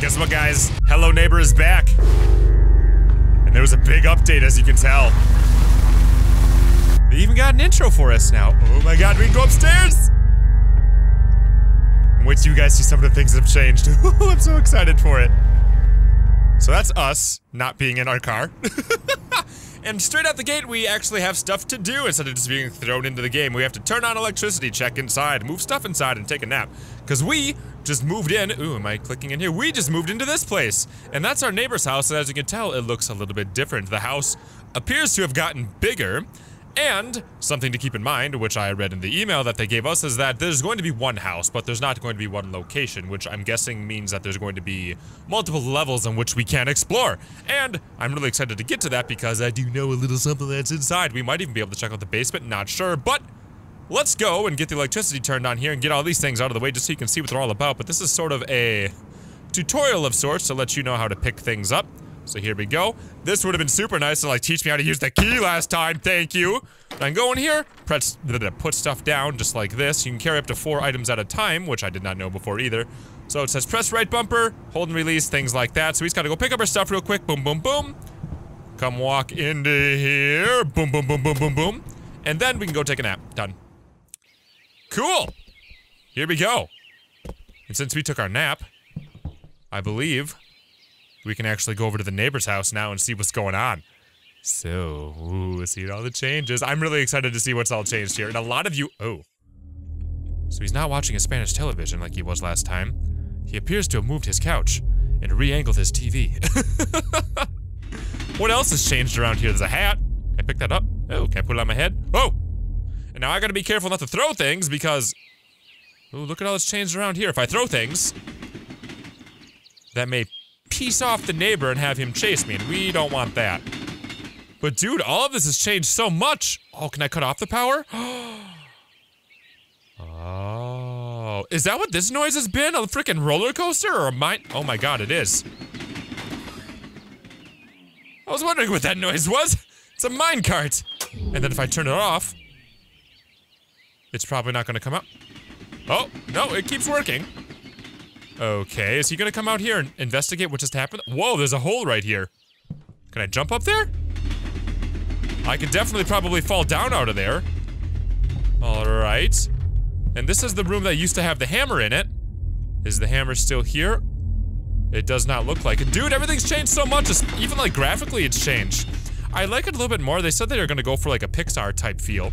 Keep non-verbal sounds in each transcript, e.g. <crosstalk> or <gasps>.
Guess what, guys? Hello Neighbor is back. And there was a big update, as you can tell. They even got an intro for us now. Oh my god, we can go upstairs! Wait till you guys see some of the things that have changed. <laughs> I'm so excited for it. So that's us not being in our car. <laughs> and straight out the gate, we actually have stuff to do instead of just being thrown into the game. We have to turn on electricity, check inside, move stuff inside, and take a nap. Because we just moved in. Ooh, am I clicking in here? We just moved into this place. And that's our neighbor's house, and as you can tell, it looks a little bit different. The house appears to have gotten bigger. And something to keep in mind, which I read in the email that they gave us, is that there's going to be one house, but there's not going to be one location, which I'm guessing means that there's going to be multiple levels in which we can explore. And I'm really excited to get to that because I do know a little something that's inside. We might even be able to check out the basement, not sure, but let's go and get the electricity turned on here and get all these things out of the way just so you can see what they're all about. But this is sort of a tutorial of sorts to let you know how to pick things up. So here we go. This would have been super nice to like teach me how to use the key last time. Thank you. I can go in here, press, put stuff down just like this. You can carry up to four items at a time, which I did not know before either. So it says press right bumper, hold and release, things like that. So he's got to go pick up our stuff real quick. Boom, boom, boom. Come walk into here. Boom, boom, boom, boom, boom, boom. And then we can go take a nap. Done. Cool. Here we go. And since we took our nap, I believe we can actually go over to the neighbor's house now and see what's going on. So, ooh, see all the changes. I'm really excited to see what's all changed here. And a lot of you, oh. So he's not watching a Spanish television like he was last time. He appears to have moved his couch and re-angled his TV. <laughs> what else has changed around here? There's a hat. Can I pick that up? Oh, can I put it on my head? Oh! And now I gotta be careful not to throw things because... Oh, look at all that's changed around here. If I throw things, that may piece off the neighbor and have him chase me, and we don't want that. But dude, all of this has changed so much. Oh, can I cut off the power? <gasps> oh, is that what this noise has been? A freaking roller coaster or a mine? Oh my god, it is. I was wondering what that <laughs> noise was. It's a mine cart. And then if I turn it off, it's probably not gonna come out. Oh, no, it keeps working. Okay, is he gonna come out here and investigate what just happened? Whoa, there's a hole right here. Can I jump up there? I could definitely probably fall down out of there. Alright. And this is the room that used to have the hammer in it. Is the hammer still here? It does not look like it. Dude, everything's changed so much. It's, even like graphically it's changed. I like it a little bit more. They said they were gonna go for like a Pixar type feel.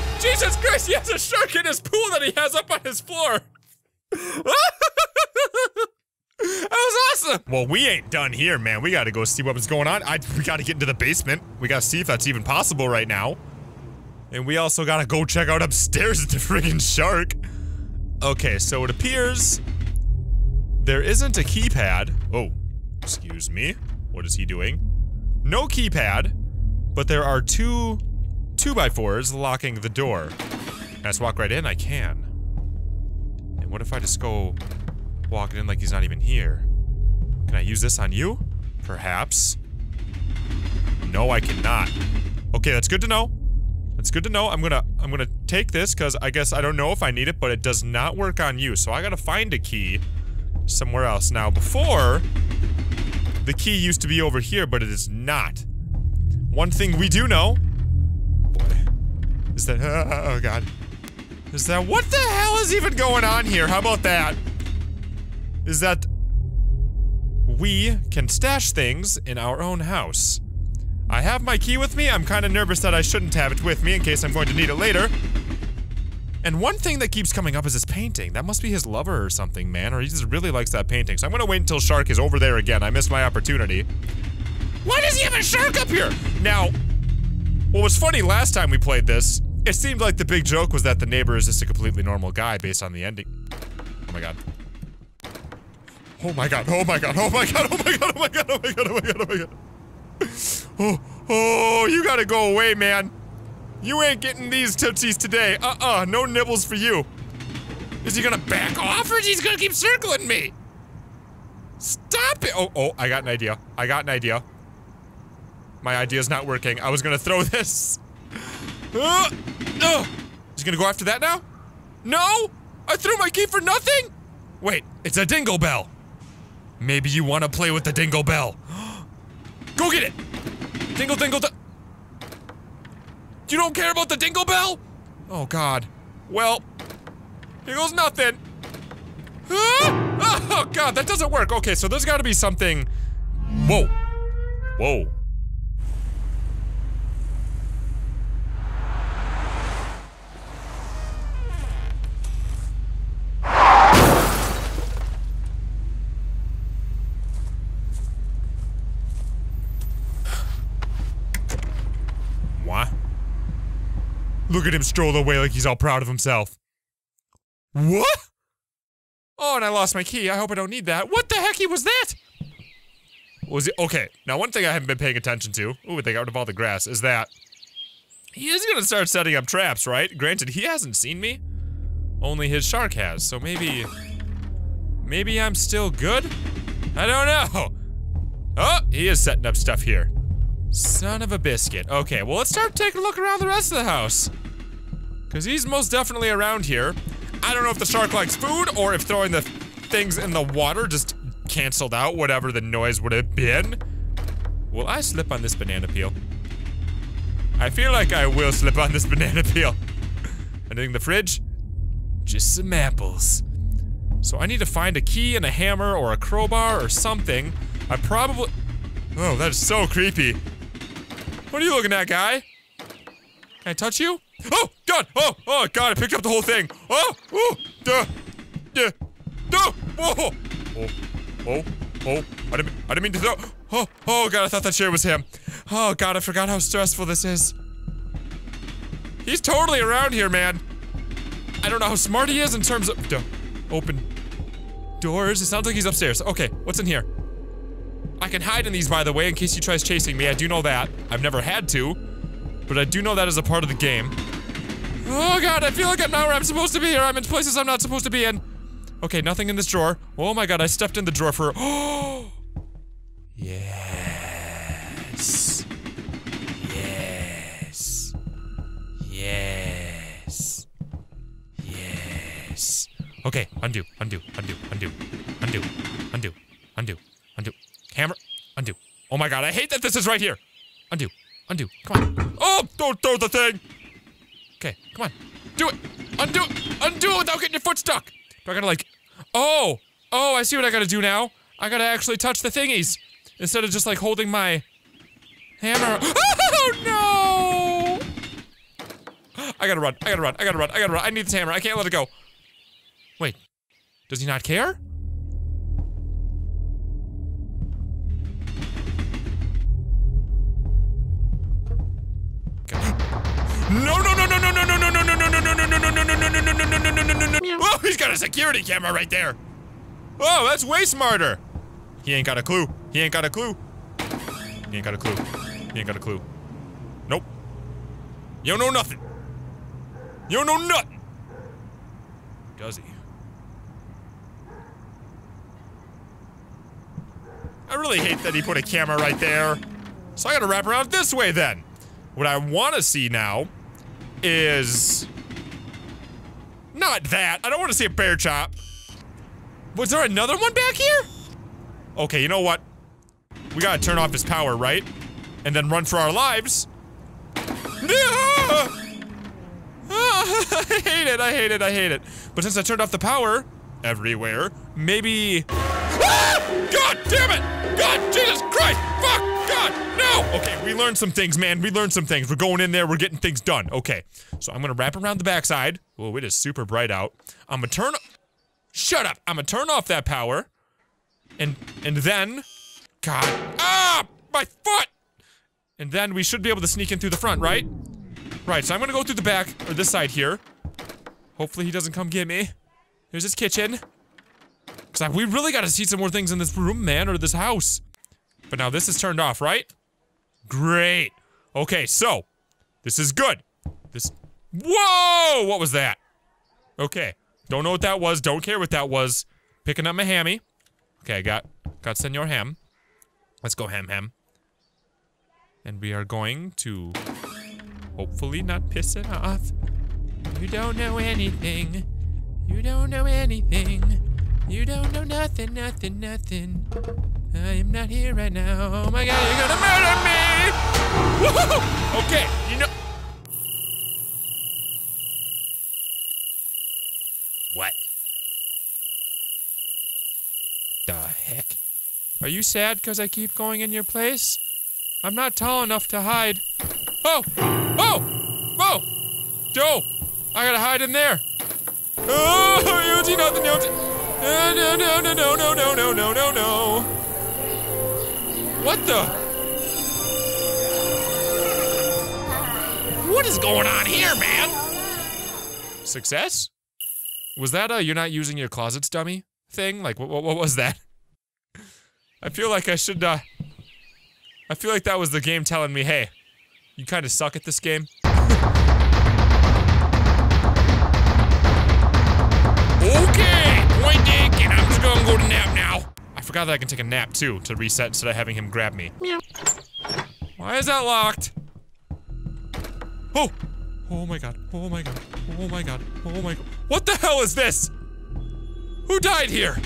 Jesus Christ, he has a shark in his pool that he has up on his floor. <laughs> That was awesome! Well, we ain't done here, man. We gotta go see what was going on. I, we gotta get into the basement. We gotta see if that's even possible right now. And we also gotta go check out upstairs at <laughs> the friggin' shark. Okay, so it appears there isn't a keypad. Oh, excuse me. What is he doing? No keypad, but there are two 2x4s locking the door. Can I just walk right in? I can. And what if I just go walking in like he's not even here. Can I use this on you? Perhaps. No, I cannot. Okay, that's good to know. That's good to know. I'm gonna I'm gonna take this because I guess I don't know if I need it, but it does not work on you. So I gotta find a key somewhere else. Now before, the key used to be over here, but it is not. One thing we do know, is that uh, oh god, is that what the hell is even going on here? How about that? is that we can stash things in our own house. I have my key with me. I'm kind of nervous that I shouldn't have it with me in case I'm going to need it later. And one thing that keeps coming up is his painting. That must be his lover or something, man, or he just really likes that painting. So I'm gonna wait until Shark is over there again. I missed my opportunity. Why does he have a shark up here? Now, what was funny last time we played this, it seemed like the big joke was that the neighbor is just a completely normal guy based on the ending. Oh my god. Oh my god, oh my god, oh my god, oh my god, oh my god, oh my god, oh my god, oh my god. Oh, oh, you gotta go away, man. You ain't getting these tootsies today. Uh-uh, no nibbles for you. Is he gonna back off or is he gonna keep circling me? Stop it! Oh, oh, I got an idea. I got an idea. My idea's not working. I was gonna throw <laughs> this. Uh, uh. He's gonna go after that now? No! I threw my key for nothing? Wait, it's a dingle bell. Maybe you wanna play with the dingle bell. <gasps> go get it! Dingle, dingle. You don't care about the dingle bell? Oh god. Well, here goes nothing. <gasps> Oh god, that doesn't work. Okay, so there's gotta be something. Whoa. Whoa. What? Look at him stroll away like he's all proud of himself. What? Oh, and I lost my key. I hope I don't need that. What the hecky was that? Was it okay? Now, one thing I haven't been paying attention to. Ooh, they got rid of all the grass. Is that he is gonna start setting up traps, right? Granted, he hasn't seen me. Only his shark has. So maybe, maybe I'm still good. I don't know. Oh, he is setting up stuff here. Son of a biscuit. Okay, well, let's start taking a look around the rest of the house. Because he's most definitely around here. I don't know if the shark likes food or if throwing the things in the water just canceled out whatever the noise would have been. Will I slip on this banana peel? I feel like I will slip on this <laughs> banana peel. Anything in the fridge? Just some apples. So I need to find a key and a hammer or a crowbar or something. I probably- Oh, that is so creepy. What are you looking at, guy? Can I touch you? Oh, God! Oh, oh, God, I picked up the whole thing. Oh, oh, duh, duh, no, oh, oh, oh, oh, I didn't, I didn't mean to throw, oh, oh, God, I thought that chair was him. Oh, God, I forgot how stressful this is. He's totally around here, man. I don't know how smart he is in terms of, duh, open doors. It sounds like he's upstairs. Okay, what's in here? I can hide in these, by the way, in case he tries chasing me. I do know that. I've never had to, but I do know that is a part of the game. Oh god, I feel like I'm not where I'm supposed to be here. I'm in places I'm not supposed to be in. Okay, nothing in this drawer. Oh my god, I stepped in the drawer for-! <gasps> Yes. Yes. Yes. Yes. Okay, undo, undo, undo, undo, undo, undo, undo, undo. Hammer, undo. Oh my god, I hate that this is right here. Undo, undo, come on. Oh, don't throw the thing. Okay, come on. Do it. Undo it. Undo it without getting your foot stuck. Do I gotta like, oh, oh, I see what I gotta do now. I gotta actually touch the thingies instead of just like holding my hammer. <gasps> Oh no! <gasps> I gotta run. I gotta run. I gotta run. I gotta run. I need this hammer. I can't let it go. Wait, does he not care? <gasps> No, no, Oh, he's got a security camera right there. Oh, that's way smarter. He ain't got a clue. He ain't got a clue. He ain't got a clue. He ain't got a clue. Nope. You don't know nothing. You don't know nothing. Does he? I really hate that he put a camera right there. So I gotta wrap around this way then. What I want to see now is not that. I don't want to see a bear chop. Was there another one back here? Okay, you know what? We gotta turn off his power, right? And then run for our lives. No! <laughs> I hate it, I hate it, I hate it. But since I turned off the power everywhere, maybe... Ah! God damn it! God, Jesus Christ! Fuck! God, no! Okay, we learned some things, man. We learned some things. We're going in there, we're getting things done. Okay, so I'm gonna wrap around the backside. Oh, it is super bright out. I'm gonna turn... Shut up! I'm gonna turn off that power. And, and then... God. Ah! My foot! And then we should be able to sneak in through the front, right? Right, so I'm gonna go through the back, or this side here. Hopefully he doesn't come get me. Here's his kitchen. Cause Cause we really gotta see some more things in this room, man, or this house. But now this is turned off, right? Great. Okay, so. This is good. This- Whoa! What was that? Okay. Don't know what that was. Don't care what that was. Picking up my hammy. Okay, I got- got Senor Ham. Let's go ham ham. And we are going to hopefully not piss it off. You don't know anything. You don't know anything. You don't know nothing, nothing, nothing. I am not here right now. Oh my god, you're gonna murder me! Woohoo! Okay, you know. What? The heck? Are you sad because I keep going in your place? I'm not tall enough to hide. Oh! Oh! Oh! Joe! I gotta hide in there. Oh, <laughs> you nothing, you. No, no, no, no, no, no, no, no, no, no, no. What the? What is going on here, man? Success? Was that a you're not using your closets dummy thing? Like, what, what, what was that? I feel like I should, uh. I feel like that was the game telling me, hey, you kind of suck at this game. Okay, point and I'm just gonna go to nap now. I forgot that I can take a nap too to reset instead of having him grab me. Why is that locked? Oh! Oh my god, oh my god, oh my god, oh my god. What the hell is this? Who died here?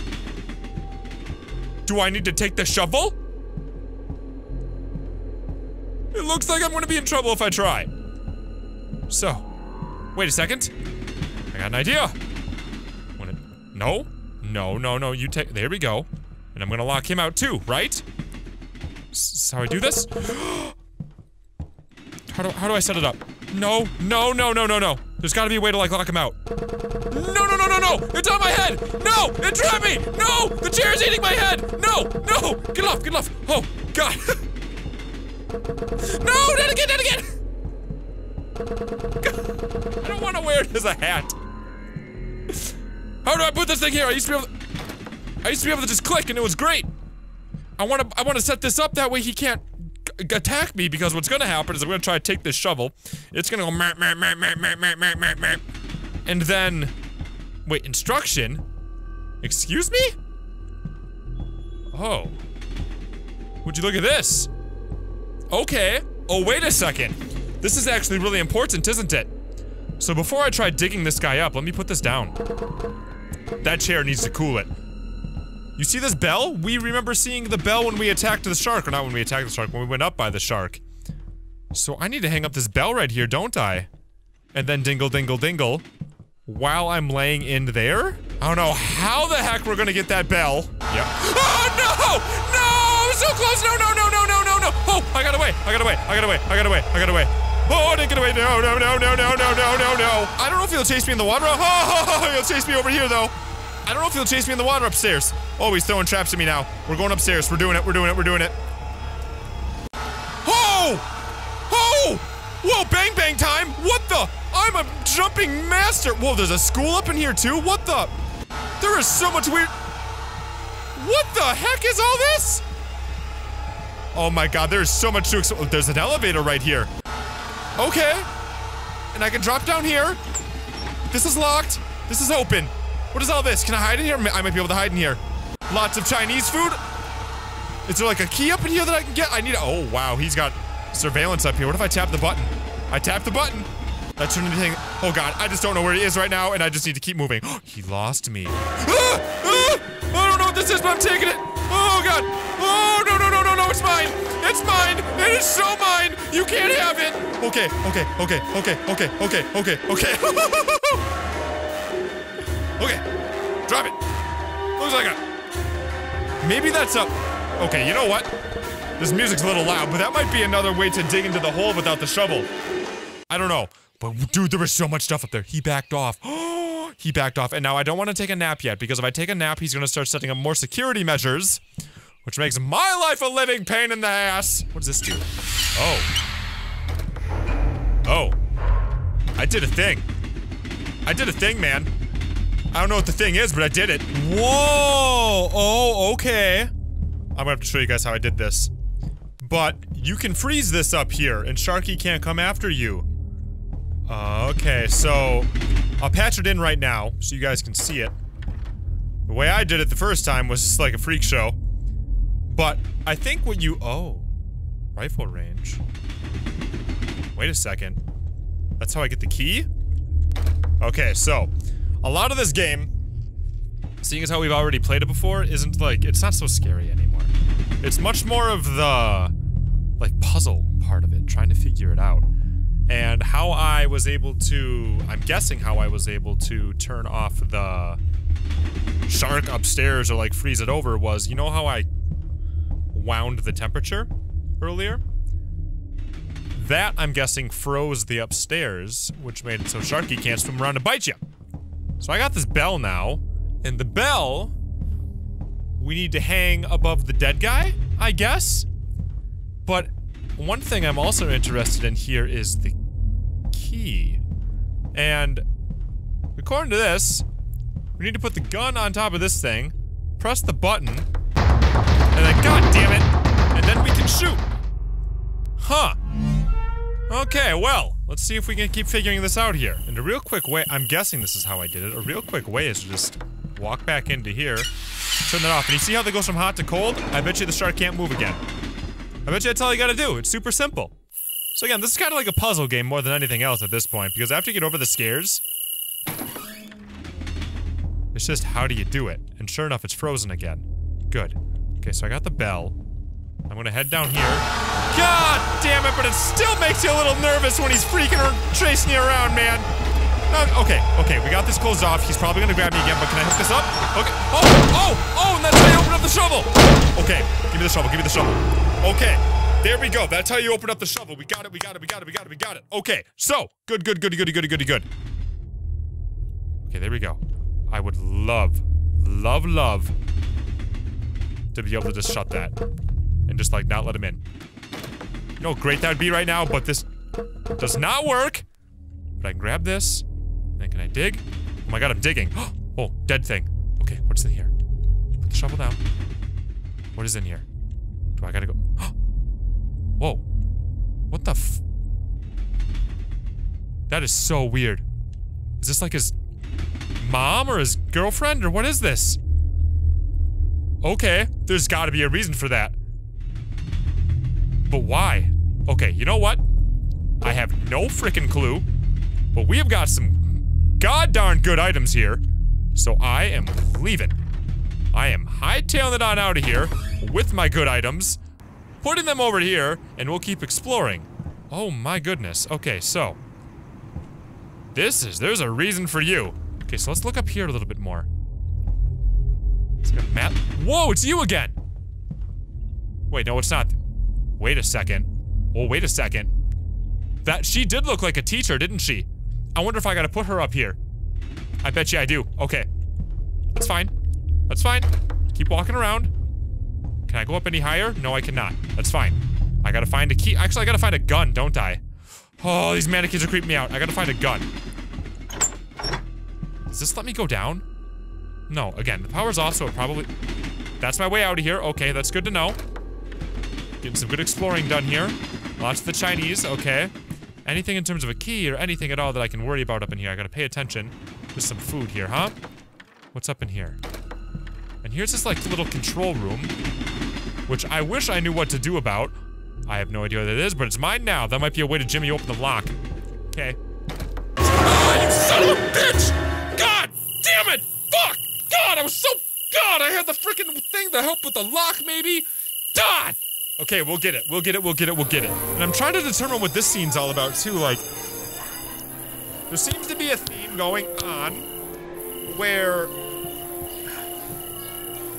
Do I need to take the shovel? It looks like I'm gonna be in trouble if I try. So, wait a second. I got an idea. Wanna, no, no, no, no. You take. There we go. And I'm gonna lock him out too, right? S how I do this? <gasps> how do how do I set it up? No, no, no, no, no, no. There's got to be a way to like lock him out. No, no, no, no, no! It's on my head! No! It trapped me! No! The chair's eating my head! No! No! Get off! Get off! Oh God! <laughs> no! Not again! Not again! God. <laughs> I don't want to wear it as a hat. How do I put this thing here? I used to be able. To, I used to be able to just click, and it was great. I want to. I want to set this up that way he can't attack me because what's gonna happen is I'm gonna try to take this shovel. It's gonna go meh, meh, meh, meh, meh, meh, meh, meh, meh. and then wait instruction. Excuse me? Oh. Would you look at this? Okay. Oh wait a second. This is actually really important, isn't it? So before I try digging this guy up, let me put this down. That chair needs to cool it. You see this bell? We remember seeing the bell when we attacked the shark, or not when we attacked the shark, when we went up by the shark. So I need to hang up this bell right here, don't I? And then dingle dingle dingle. While I'm laying in there? I don't know how the heck we're gonna get that bell. Yep. Oh no! No! So close! No, no, no, no, no, no, no! Oh, I got away! I got away! I got away! I got away! I got away! Oh, I didn't get away! No, no, no, no, no, no, no, no, no! I don't know if he'll chase me in the water. Oh, he'll chase me over here though. I don't know if he'll chase me in the water upstairs. Oh, he's throwing traps at me now. We're going upstairs. We're doing it. We're doing it. We're doing it. Oh! Oh! Whoa, bang bang time! What the? I'm a jumping master! Whoa, there's a school up in here too? What the? There is so much weird- What the heck is all this? Oh my god, there is so much to explore. There's an elevator right here. Okay. And I can drop down here. This is locked. This is open. What is all this? Can I hide in here? I might be able to hide in here. Lots of Chinese food. Is there like a key up in here that I can get? I need. Oh wow, he's got surveillance up here. What if I tap the button? I tap the button. That shouldn't be. Oh god, I just don't know where he is right now, and I just need to keep moving. <gasps> he lost me. <gasps> Ah! Ah! I don't know what this is, but I'm taking it. Oh god. Oh no no no no no! It's mine. It's mine. It is so mine. You can't have it. Okay okay okay okay okay okay okay okay. <laughs> Okay. Drop it. Looks like a... Maybe that's a... Okay, you know what? This music's a little loud, but that might be another way to dig into the hole without the shovel. I don't know. But dude, there was so much stuff up there. He backed off. <gasps> he backed off. And now I don't want to take a nap yet, because if I take a nap, he's going to start setting up more security measures. Which makes my life a living pain in the ass. What does this do? Oh. Oh. I did a thing. I did a thing, man. I don't know what the thing is, but I did it. Whoa! Oh, okay. I'm gonna have to show you guys how I did this. But you can freeze this up here, and Sharky can't come after you. Okay, so I'll patch it in right now so you guys can see it. The way I did it the first time was just like a freak show. But I think what you- oh. Rifle range. Wait a second. That's how I get the key? Okay, so, a lot of this game, seeing as how we've already played it before, isn't like, it's not so scary anymore. It's much more of the, like, puzzle part of it, trying to figure it out. And how I was able to, I'm guessing how I was able to turn off the shark upstairs or like freeze it over was, you know how I wound the temperature earlier? That, I'm guessing, froze the upstairs, which made it so Sharky can't swim around and bite you. So I got this bell now, and the bell we need to hang above the dead guy, I guess? But one thing I'm also interested in here is the key. And according to this, we need to put the gun on top of this thing, press the button, and then, god damn it, and then we can shoot. Huh. Okay, well, let's see if we can keep figuring this out here. And a real quick way, I'm guessing this is how I did it, a real quick way is to just walk back into here, turn that off, and you see how that goes from hot to cold? I bet you the shark can't move again. I bet you that's all you gotta do, it's super simple. So again, this is kind of like a puzzle game more than anything else at this point, because after you get over the scares, it's just how do you do it? And sure enough, it's frozen again. Good. Okay, so I got the bell. I'm gonna head down here. God damn it, but it still makes you a little nervous when he's freaking or chasing you around, man. Uh, okay, okay, we got this closed off. He's probably gonna grab me again, but can I hook this up? Okay. Oh, oh, oh, and that's how you open up the shovel. Okay, give me the shovel, give me the shovel. Okay, there we go. That's how you open up the shovel. We got it, we got it, we got it, we got it, we got it. Okay, so, good, good, good, good, good, good, good. Okay, there we go. I would love, love, love to be able to just shut that and just like not let him in. You know how great that would be right now, but this does not work. But I can grab this. Then can I dig? Oh my god, I'm digging. <gasps> Oh, dead thing. Okay, what's in here? Put the shovel down. What is in here? Do I gotta go? <gasps> Whoa. What the f- That is so weird. Is this like his mom or his girlfriend or what is this? Okay, there's gotta be a reason for that. But why? Okay, you know what? I have no freaking clue. But we have got some god darn good items here. So I am leaving. I am hightailing it on out of here with my good items, putting them over here, and we'll keep exploring. Oh my goodness. Okay, so. This is, there's a reason for you. Okay, so let's look up here a little bit more. It's a map. Whoa, it's you again! Wait, no, it's not. Wait a second. Oh, wait a second. That, she did look like a teacher, didn't she? I wonder if I gotta put her up here. I bet you I do. Okay. That's fine. That's fine. Keep walking around. Can I go up any higher? No, I cannot. That's fine. I gotta find a key. Actually, I gotta find a gun, don't I? Oh, these mannequins are creeping me out. I gotta find a gun. Does this let me go down? No, again, the power's off, so it probably... That's my way out of here. Okay, that's good to know. Getting some good exploring done here. Lots of the Chinese, okay. Anything in terms of a key or anything at all that I can worry about up in here. I gotta pay attention. There's some food here, huh? What's up in here? And here's this, like, little control room. Which I wish I knew what to do about. I have no idea what it is, but it's mine now. That might be a way to jimmy open the lock. Okay. Ah, you son of a bitch! God damn it! Fuck! God, I was so... God, I had the freaking thing to help with the lock, maybe? God! Okay, we'll get it. We'll get it. We'll get it. We'll get it. And I'm trying to determine what this scene's all about, too. Like, there seems to be a theme going on where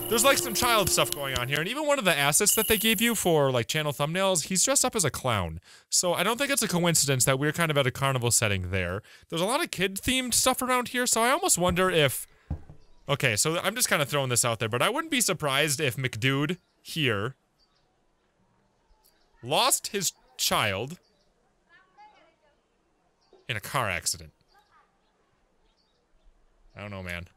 there's like some child stuff going on here. And even one of the assets that they gave you for like channel thumbnails, he's dressed up as a clown. So I don't think it's a coincidence that we're kind of at a carnival setting there. There's a lot of kid themed stuff around here. So I almost wonder if. Okay, so I'm just kind of throwing this out there, but I wouldn't be surprised if McDude here lost his child in a car accident. I don't know, man.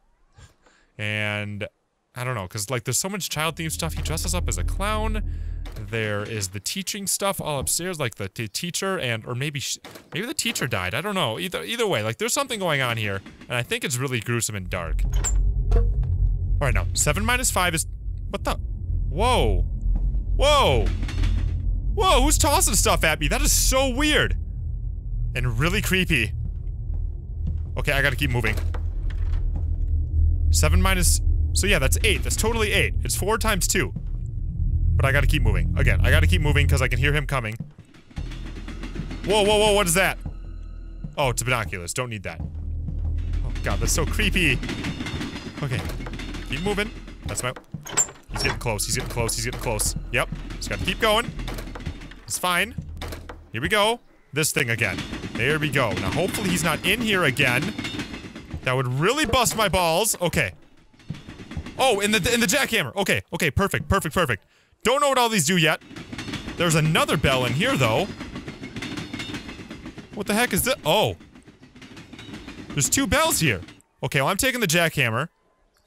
And I don't know, because like there's so much child themed stuff. He dresses up as a clown. There is the teaching stuff all upstairs, like the teacher and or maybe maybe the teacher died. I don't know. Either either way, like there's something going on here, and I think it's really gruesome and dark. All right, now seven minus five is what the? Whoa, whoa, whoa! Who's tossing stuff at me? That is so weird and really creepy. Okay, I gotta keep moving. Seven minus so yeah, that's eight. That's totally eight. It's four times two. But I gotta keep moving. Again, I gotta keep moving because I can hear him coming. Whoa, whoa, whoa, what is that? Oh, it's binoculars. Don't need that. Oh god, that's so creepy. Okay. Keep moving. That's my... He's getting close. He's getting close. He's getting close. Yep. Just gotta keep going. It's fine. Here we go. This thing again. There we go. Now, hopefully he's not in here again. That would really bust my balls. Okay. Oh, in the in the jackhammer. Okay, okay, perfect, perfect, perfect. Don't know what all these do yet. There's another bell in here, though. What the heck is this? Oh. There's two bells here. Okay, well, I'm taking the jackhammer.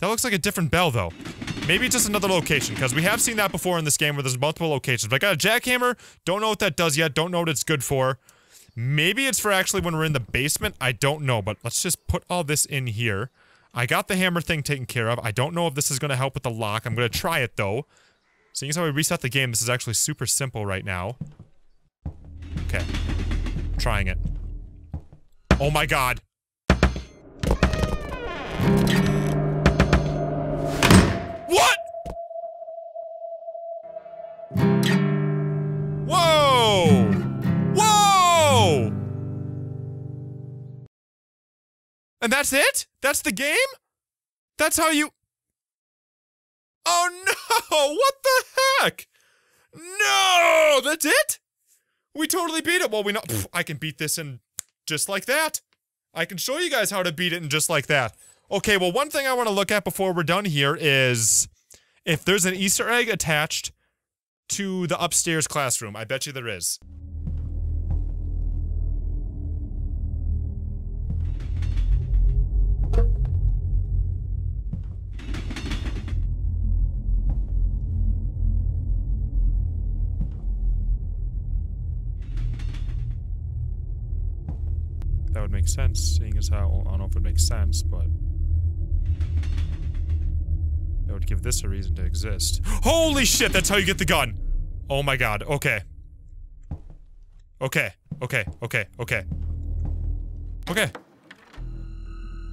That looks like a different bell, though. Maybe just another location, because we have seen that before in this game where there's multiple locations. But I got a jackhammer. Don't know what that does yet. Don't know what it's good for. Maybe it's for actually when we're in the basement. I don't know, but let's just put all this in here. I got the hammer thing taken care of. I don't know if this is going to help with the lock. I'm going to try it, though. Seeing as how we reset the game, this is actually super simple right now. Okay. Trying it. Oh my god. And that's it? That's the game? That's how you... Oh no! <laughs> What the heck? No! That's it? We totally beat it. Well, we know- Pff, I can beat this in just like that. I can show you guys how to beat it in just like that. Okay, well, one thing I want to look at before we're done here is if there's an Easter egg attached to the upstairs classroom. I bet you there is. Sense, seeing as how- I don't know if it makes sense, but... That would give this a reason to exist. <gasps> HOLY SHIT! That's how you get the gun! Oh my god, okay. Okay, okay, okay, okay. Okay.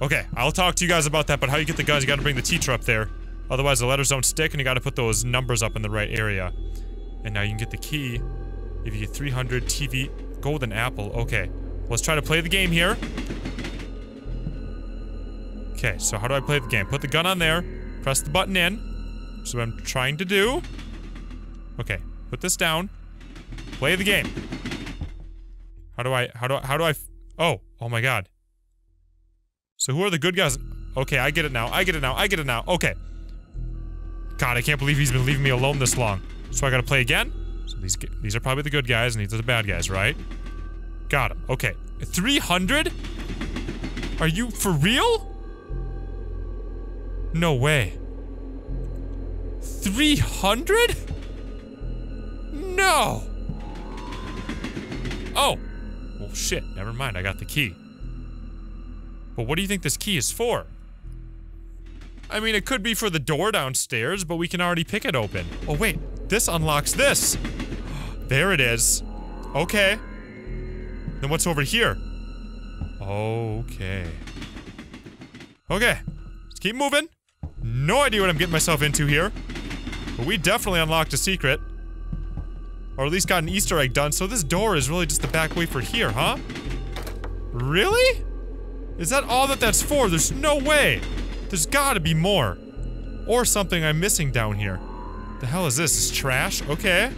Okay, I'll talk to you guys about that, but how you get the guns, you gotta bring the teacher up there. Otherwise the letters don't stick and you gotta put those numbers up in the right area. And now you can get the key. If you get 300 TV golden apple, okay. Let's try to play the game here. Okay, so how do I play the game? Put the gun on there. Press the button in. So I'm trying to do. Okay, put this down. Play the game. How do I, how do I, how do I, oh, oh my god. So who are the good guys? Okay, I get it now. I get it now. I get it now. Okay. God, I can't believe he's been leaving me alone this long. So I gotta play again? So these, these are probably the good guys and these are the bad guys, right? Got him. Okay. 300? Are you for real? No way. 300? No! Oh! Well, shit. Never mind. I got the key. But what do you think this key is for? I mean, it could be for the door downstairs, but we can already pick it open. Oh, wait. This unlocks this. <gasps> There it is. Okay. Then what's over here? Okay. Okay. Let's keep moving. No idea what I'm getting myself into here. But we definitely unlocked a secret. Or at least got an Easter egg done, so this door is really just the back way for here, huh? Really? Is that all that that's for? There's no way. There's gotta be more. Or something I'm missing down here. The hell is this? Is trash? Okay.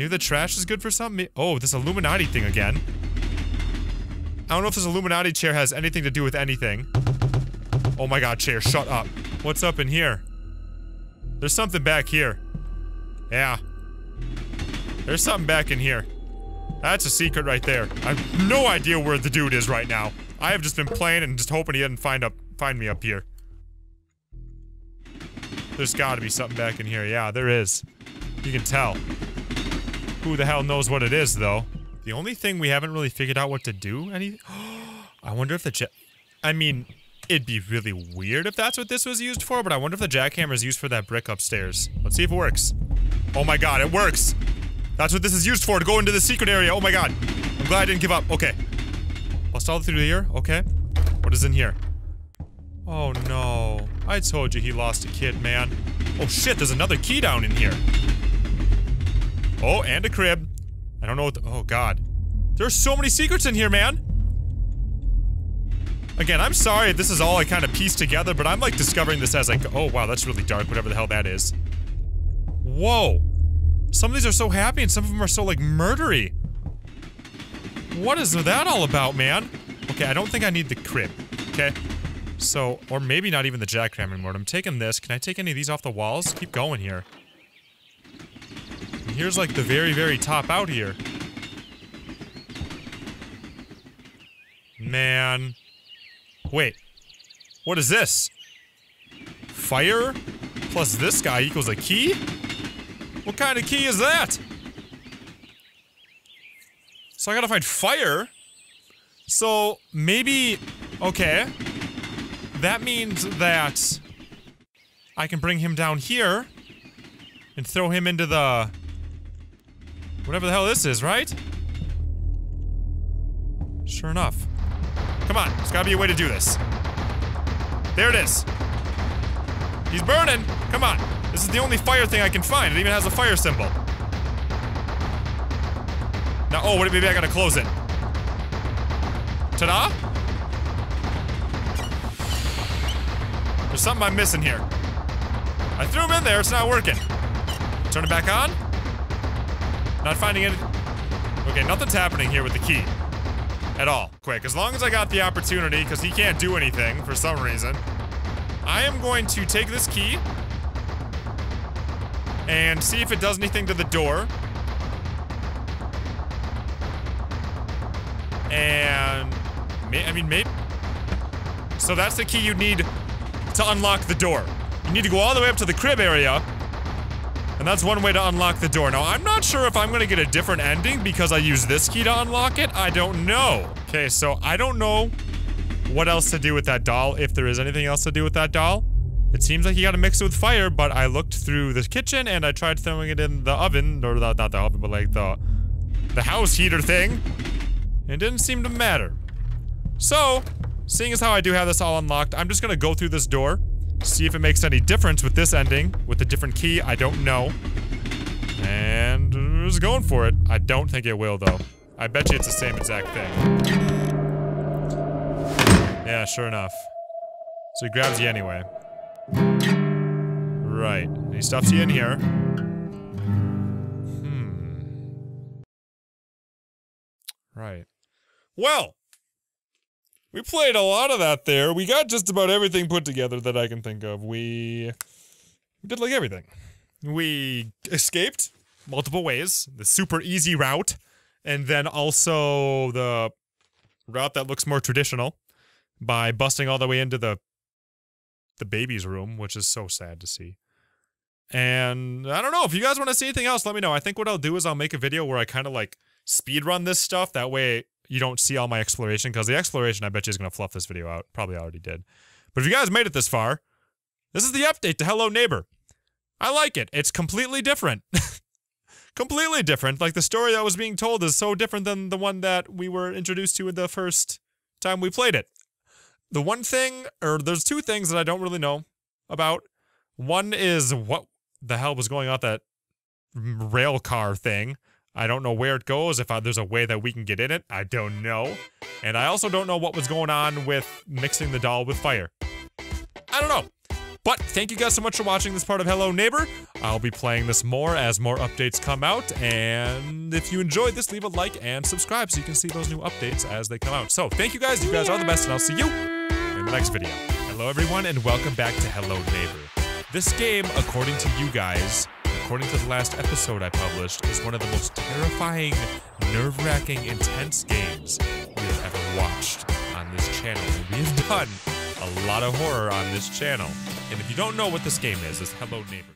Maybe the trash is good for something? Oh, this Illuminati thing again. I don't know if this Illuminati chair has anything to do with anything. Oh my god, chair, shut up. What's up in here? There's something back here. Yeah. There's something back in here. That's a secret right there. I have no idea where the dude is right now. I have just been playing and just hoping he didn't find up find me up here. There's gotta be something back in here. Yeah, there is. You can tell. Who the hell knows what it is, though? The only thing we haven't really figured out what to do, any- <gasps> I wonder if the jet- I mean, it'd be really weird if that's what this was used for, but I wonder if the jackhammer is used for that brick upstairs. Let's see if it works. Oh my god, it works! That's what this is used for, to go into the secret area. Oh my god. I'm glad I didn't give up. Okay. I'll all through here. Okay. What is in here? Oh no. I told you he lost a kid, man. Oh shit, there's another key down in here. Oh, and a crib. I don't know what the- oh god. There's so many secrets in here, man. Again, I'm sorry this is all I kind of pieced together, but I'm like discovering this as I go. Oh wow, that's really dark, whatever the hell that is. Whoa. Some of these are so happy and some of them are so like murdery. What is that all about, man? Okay, I don't think I need the crib. Okay. So, or maybe not even the jackhammer anymore. I'm taking this. Can I take any of these off the walls? Keep going here. Here's like the very, very top out here. Man. Wait. What is this? Fire plus this guy equals a key? What kind of key is that? So I gotta find fire? So, maybe... Okay. That means that... I can bring him down here... And throw him into the... Whatever the hell this is, right? Sure enough. Come on, there's gotta be a way to do this. There it is. He's burning! Come on. This is the only fire thing I can find. It even has a fire symbol. Now, oh, maybe I gotta close it. Ta-da? There's something I'm missing here. I threw him in there, it's not working. Turn it back on? Not finding it. Okay, nothing's happening here with the key. At all. Quick, as long as I got the opportunity, because he can't do anything for some reason, I am going to take this key and see if it does anything to the door. And, I mean, maybe. So that's the key you need to unlock the door. You need to go all the way up to the crib area. And that's one way to unlock the door. Now, I'm not sure if I'm gonna get a different ending because I use this key to unlock it. I don't know. Okay, so I don't know what else to do with that doll, if there is anything else to do with that doll. It seems like you gotta mix it with fire, but I looked through the kitchen and I tried throwing it in the oven, or the, not the oven, but like the, the house heater thing. It didn't seem to matter. So, seeing as how I do have this all unlocked, I'm just gonna go through this door, see if it makes any difference with this ending, with a different key, I don't know. And just going for it. I don't think it will though. I bet you it's the same exact thing. Yeah, sure enough. So he grabs you anyway. Right. And he stuffs you in here. Hmm. Right. Well, we played a lot of that there. We got just about everything put together that I can think of. We, we did like everything. We escaped multiple ways, the super easy route, and then also the route that looks more traditional by busting all the way into the the baby's room, which is so sad to see. And I don't know if you guys want to see anything else, let me know. I think what I'll do is I'll make a video where I kind of like speed run this stuff. That way you don't see all my exploration because the exploration I bet you is going to fluff this video out. Probably already did. But if you guys made it this far, this is the update to Hello Neighbor. I like it. It's completely different. <laughs> completely different. Like the story that was being told is so different than the one that we were introduced to in the first time we played it. The one thing, or there's two things that I don't really know about. One is what the hell was going on that rail car thing. I don't know where it goes, if I, there's a way that we can get in it. I don't know. And I also don't know what was going on with mixing the doll with fire. I don't know. But thank you guys so much for watching this part of Hello Neighbor. I'll be playing this more as more updates come out. And if you enjoyed this, leave a like and subscribe so you can see those new updates as they come out. So thank you guys. You guys are the best, and I'll see you in the next video. Hello, everyone, and welcome back to Hello Neighbor. This game, according to you guys, according to the last episode I published, is one of the most terrifying, nerve-wracking, intense games we have ever watched on this channel. We have done a lot of horror on this channel. And if you don't know what this game is, it's Hello Neighbor.